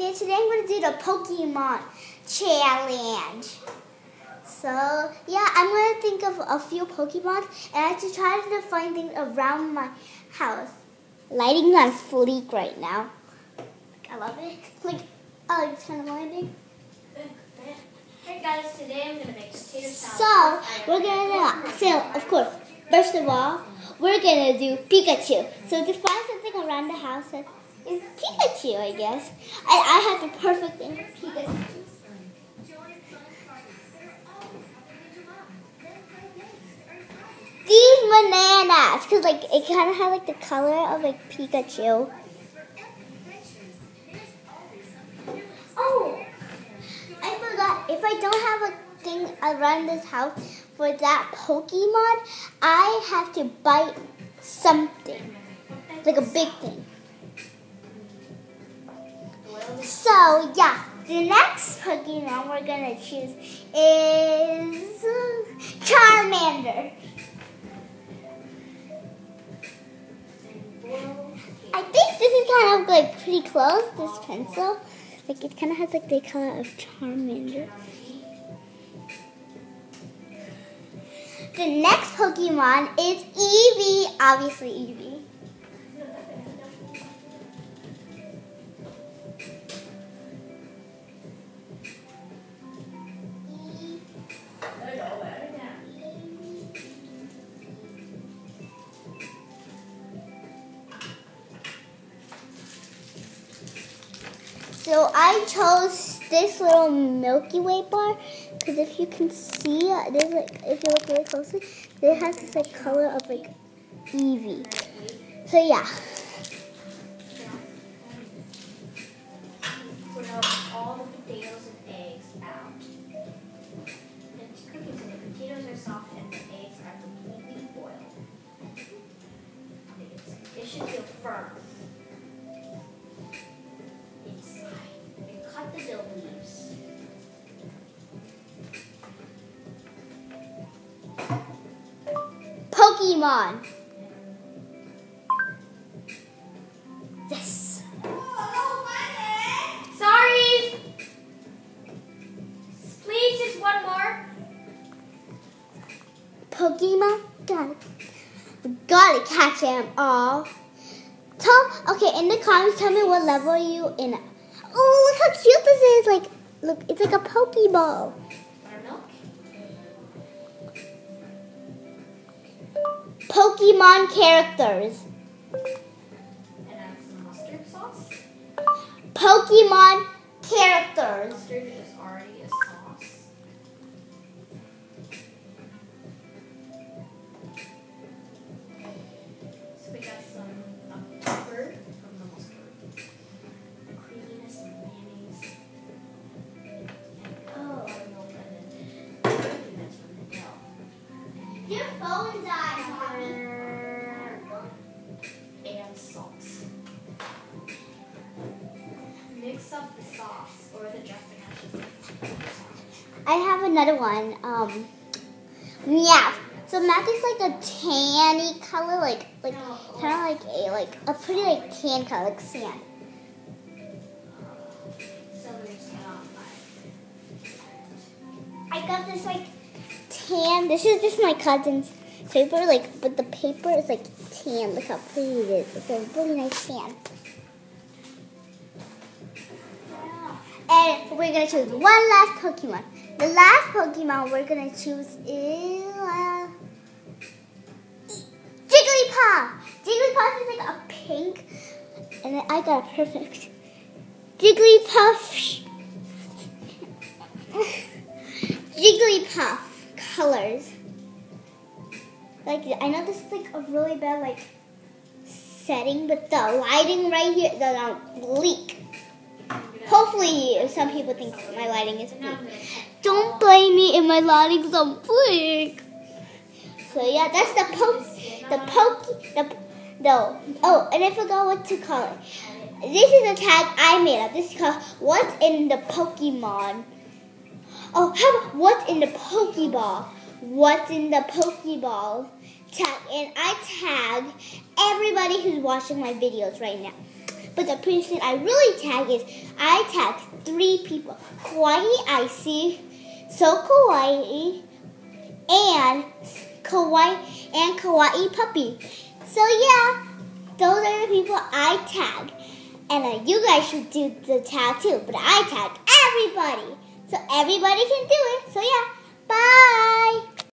day. Today I'm going to do the Pokemon challenge. So, yeah, I'm going to think of a few Pokemon and I have to try to find things around my house. Lighting's on fleek right now. I love it. Like, oh, it's kind of blinding. Hey guys, today I'm gonna make potato So, we're going to, so, of course, first of all, we're going to do Pikachu. So, to find something around the house is Pikachu, I guess. I, I have the perfect thing for Pikachu. These bananas, because like it kind of had like the color of like Pikachu. Oh, I forgot. If I don't have a thing around this house for that Pokemon, I have to bite something, like a big thing. So yeah, the next Pokemon we're gonna choose is Charmander. I think this is kind of like pretty close. This pencil, like it kind of has like the color of Charmander. The next Pokemon is Eevee, obviously Eevee. So I chose this little Milky Way bar because if you can see, there's like if you look really closely, it has this like color of like Eevee. So yeah. Put out all the Pokemon. Yes. Sorry! Please, just one more. Pokemon. Got it. Gotta catch them all. Tell okay in the comments. Tell me what level you in. Oh, look how cute this is! Like, look, it's like a Pokeball. Pokemon characters. And add some mustard sauce. Pokemon characters. Mustard is already Your phone died, And salt. Mix up the sauce or the dressing, I should say. I have another one. Um, Meowth. So Meowth is like a tanny color, like like kind of like a like a pretty like tan color, like sand. Celery's I got this like tan. This is just my cousin's paper, like but the paper is like tan. Look how pretty it is. It's a really nice tan. And we're gonna choose one last Pokemon. The last Pokemon we're gonna choose is uh, Jigglypuff. Jigglypuff is like a pink, and I got a perfect Jigglypuff. Jigglypuff colors. Like I know this is like a really bad like setting, but the lighting right here is on fleek. Hopefully, some people think my lighting is gonna Don't blame me if my lighting's on fleek. So yeah, that's the poke, the poke, the the oh, and I forgot what to call it. This is a tag I made up. This is called "What's in the Pokemon." Oh, how what's in the Pokeball? What's in the Pokeball? Tag and I tag everybody who's watching my videos right now. But the person I really tag is I tag three people: Kawaii Icy, So Kawaii, and Kawaii and Kawaii Puppy. So yeah, those are the people I tag. And uh, you guys should do the tag too, but I tag everybody. So everybody can do it. So yeah, bye.